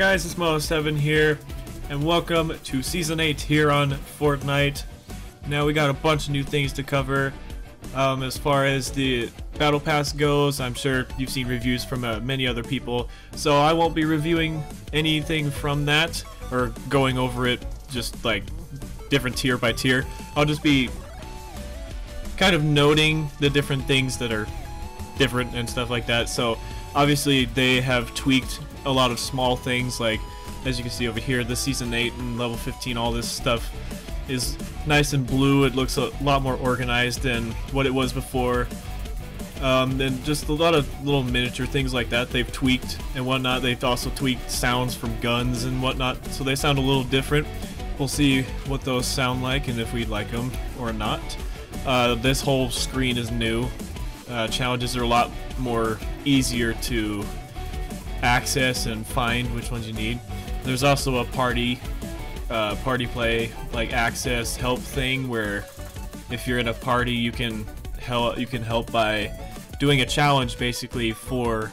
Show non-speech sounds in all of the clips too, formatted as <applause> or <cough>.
guys, it's Moto7 here, and welcome to Season 8 here on Fortnite. Now we got a bunch of new things to cover. Um, as far as the Battle Pass goes, I'm sure you've seen reviews from uh, many other people, so I won't be reviewing anything from that, or going over it just like different tier by tier. I'll just be kind of noting the different things that are different and stuff like that. So obviously they have tweaked a lot of small things like as you can see over here the season 8 and level 15 all this stuff is nice and blue. It looks a lot more organized than what it was before. Um, and just a lot of little miniature things like that they've tweaked and whatnot. They've also tweaked sounds from guns and whatnot so they sound a little different. We'll see what those sound like and if we like them or not. Uh, this whole screen is new. Uh, challenges are a lot more easier to access and find which ones you need. There's also a party, uh, party play like access help thing where if you're in a party you can help you can help by doing a challenge basically for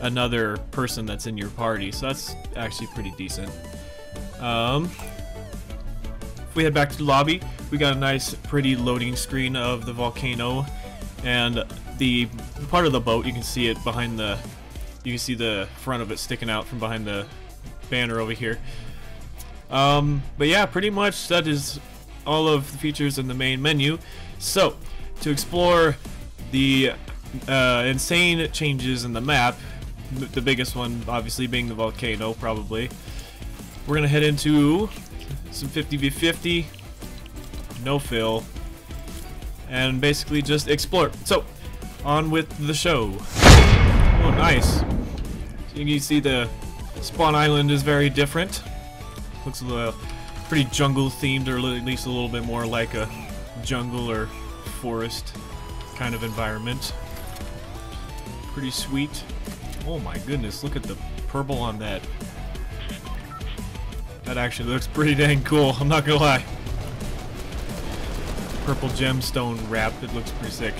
another person that's in your party. So that's actually pretty decent. Um, if we head back to the lobby, we got a nice pretty loading screen of the volcano and the part of the boat, you can see it behind the, you can see the front of it sticking out from behind the banner over here. Um, but yeah, pretty much that is all of the features in the main menu. So, to explore the uh, insane changes in the map, the biggest one obviously being the volcano, probably, we're gonna head into some 50v50, no fill, and basically just explore. So, on with the show. Oh, nice. So you can see the spawn island is very different. Looks a little pretty jungle themed, or at least a little bit more like a jungle or forest kind of environment. Pretty sweet. Oh my goodness, look at the purple on that. That actually looks pretty dang cool, I'm not gonna lie. Purple gemstone wrap, it looks pretty sick.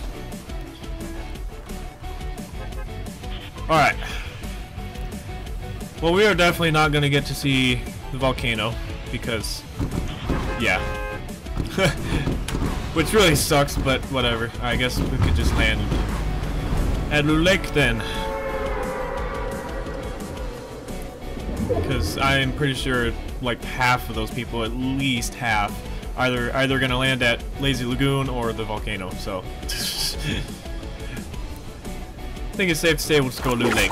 Alright. Well, we are definitely not going to get to see the volcano, because, yeah. <laughs> Which really sucks, but whatever. I guess we could just land at Lake then. Because I'm pretty sure like half of those people, at least half, either either gonna land at Lazy Lagoon or the volcano. So I think it's safe to say we'll just go Loot Lake.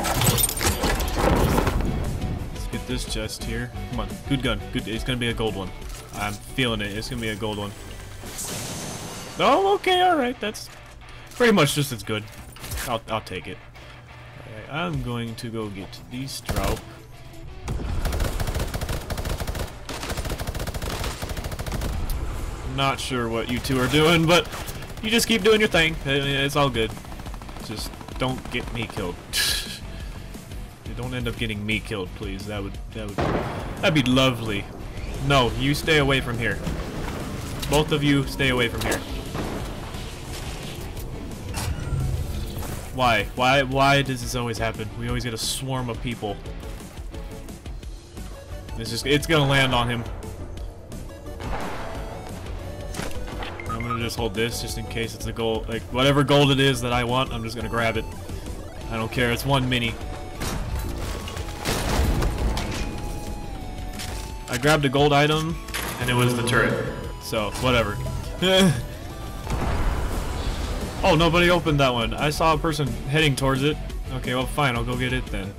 Let's get this chest here. Come on, good gun. Good. It's gonna be a gold one. I'm feeling it. It's gonna be a gold one. Oh, okay, all right. That's pretty much just as good. I'll I'll take it. I'm going to go get the Straup. Not sure what you two are doing, but you just keep doing your thing. It's all good. Just don't get me killed. <laughs> don't end up getting me killed, please. That would that would that'd be lovely. No, you stay away from here. Both of you stay away from here. Why? Why why does this always happen? We always get a swarm of people. It's just it's gonna land on him. Just hold this just in case it's a gold, like whatever gold it is that I want, I'm just gonna grab it. I don't care, it's one mini. I grabbed a gold item, and it was the turret. So, whatever. <laughs> oh, nobody opened that one. I saw a person heading towards it. Okay, well fine, I'll go get it then.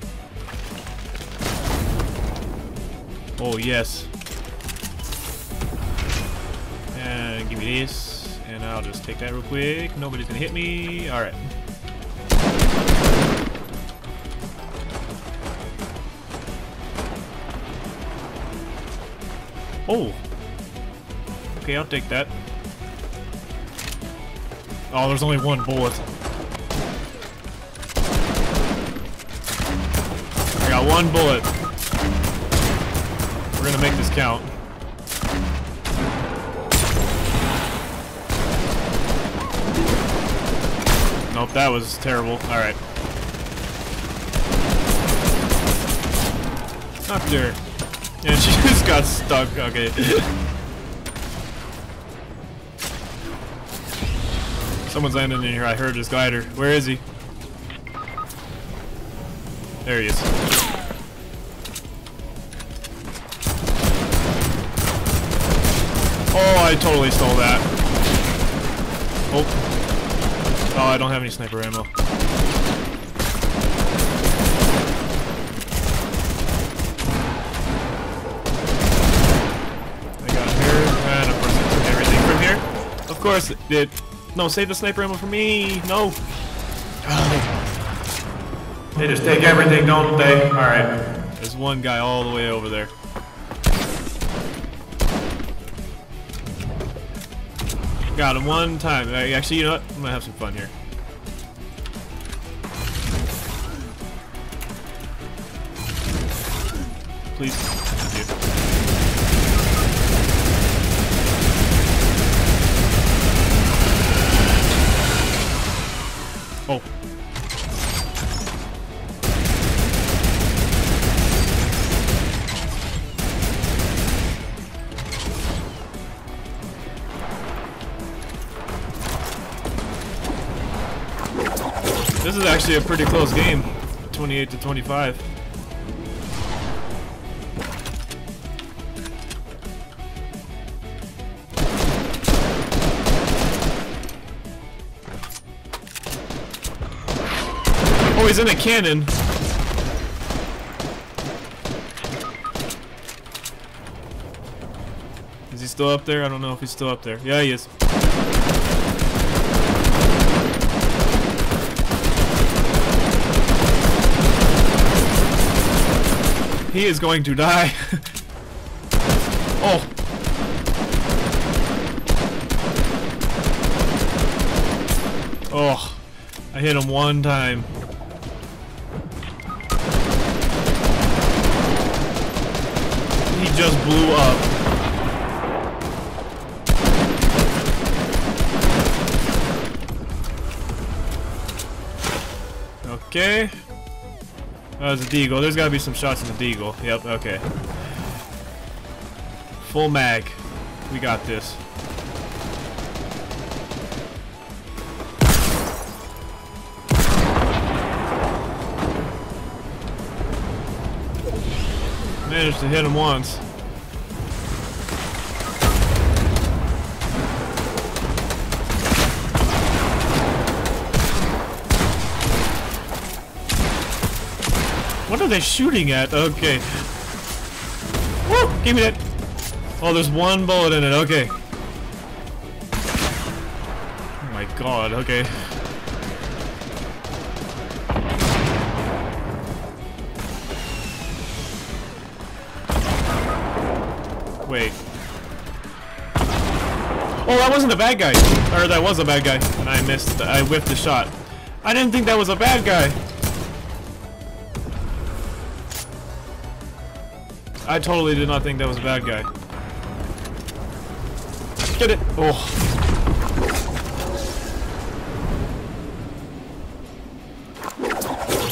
Oh, yes. And give me this. And I'll just take that real quick. Nobody's gonna hit me. Alright. Oh! Okay, I'll take that. Oh, there's only one bullet. I got one bullet. We're gonna make this count. Nope, that was terrible. Alright. Knocked her. And she just got stuck. Okay. Someone's landing in here. I heard his glider. Where is he? There he is. Oh, I totally stole that. Oh. Oh, I don't have any sniper ammo. I got here, and of course I took everything from here. Of course it did. No, save the sniper ammo for me! No! They just take everything, don't they? Alright. There's one guy all the way over there. Got him one time. Actually, you know what? I'm gonna have some fun here. Please. This is actually a pretty close game. 28 to 25. Oh, he's in a cannon. Is he still up there? I don't know if he's still up there. Yeah, he is. He is going to die. oh. Oh. I hit him one time. He just blew up. Okay. Oh, there's a deagle. There's gotta be some shots in the deagle. Yep, okay. Full mag. We got this. Managed to hit him once. What are they shooting at? Okay. Woo! Give me that. Oh, there's one bullet in it. Okay. Oh my god. Okay. Wait. Oh, that wasn't a bad guy. Or that was a bad guy. And I missed. I whiffed the shot. I didn't think that was a bad guy. I totally did not think that was a bad guy. Get it! Oh.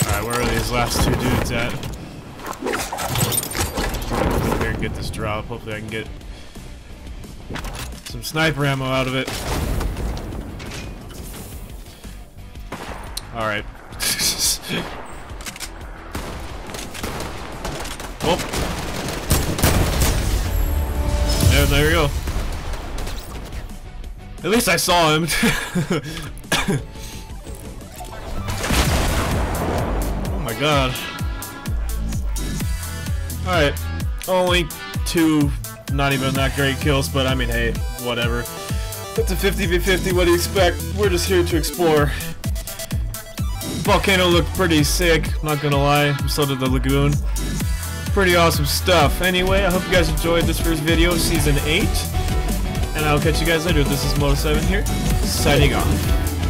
Alright, where are these last two dudes at? Go here and get this drop. Hopefully I can get some sniper ammo out of it. Alright. <laughs> oh. There we go. At least I saw him. <laughs> oh my god. Alright. Only two not even that great kills, but I mean, hey, whatever. It's a 50v50, what do you expect? We're just here to explore. Volcano looked pretty sick, not gonna lie. So did the lagoon pretty awesome stuff. Anyway, I hope you guys enjoyed this first video, Season 8. And I'll catch you guys later. This is Moto7 here, signing off.